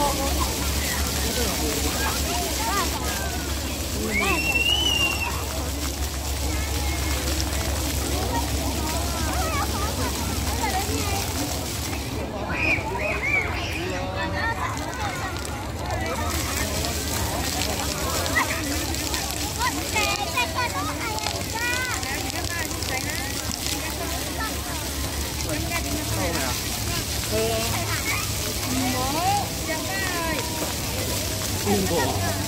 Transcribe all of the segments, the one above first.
我好，想办法，我得想办。Wow.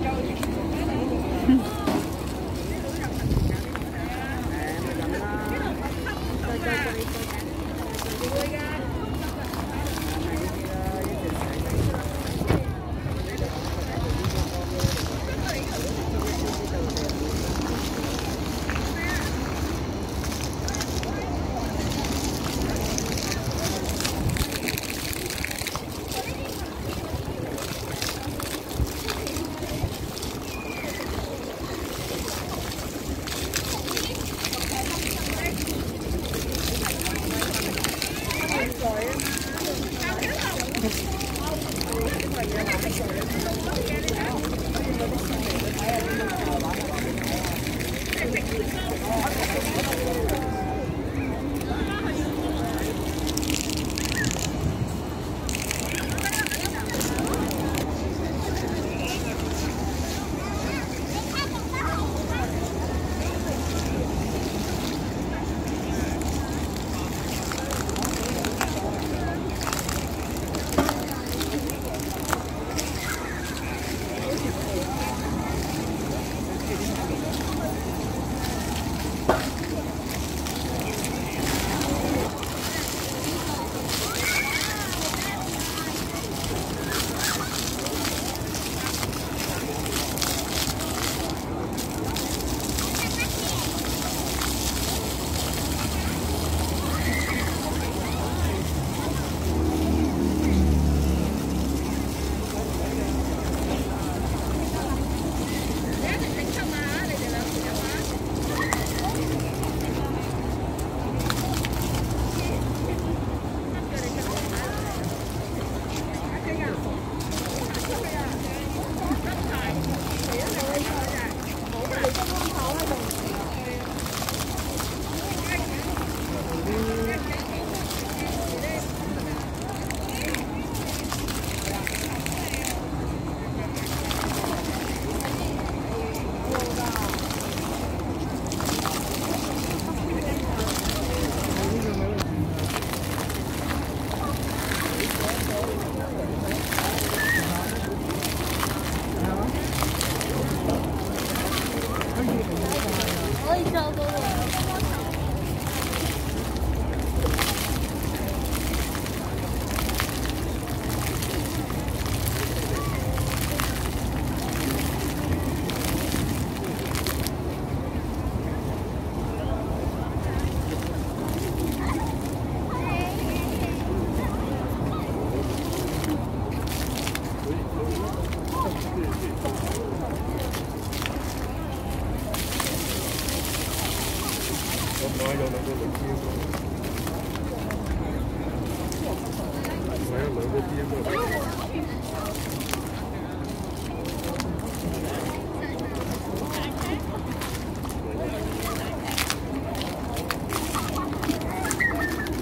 我妈要那个冷冰我要冷个冰的。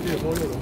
这包有冷